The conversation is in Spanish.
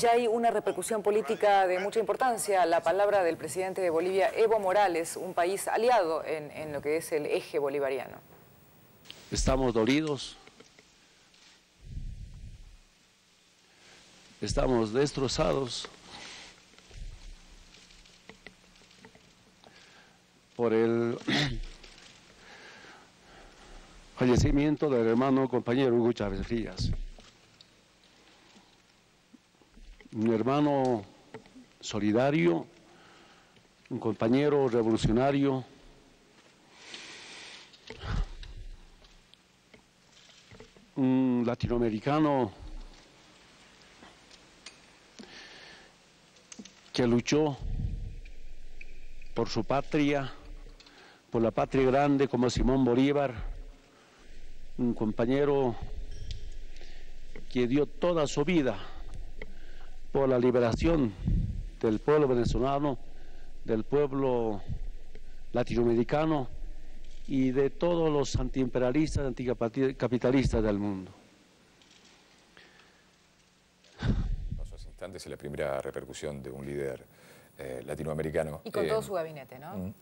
ya hay una repercusión política de mucha importancia. La palabra del presidente de Bolivia, Evo Morales, un país aliado en, lo que es el eje bolivariano. Estamos dolidos, estamos destrozados por el fallecimiento del hermano compañero Hugo Chávez Frías. Un hermano solidario, un compañero revolucionario, un latinoamericano que luchó por su patria, por la patria grande como Simón Bolívar, un compañero que dio toda su vida por la liberación del pueblo venezolano, del pueblo latinoamericano y de todos los antiimperialistas, anticapitalistas del mundo. Pasos instantes es la primera repercusión de un líder eh, latinoamericano. Y con Eh, todo su gabinete, ¿no? mm.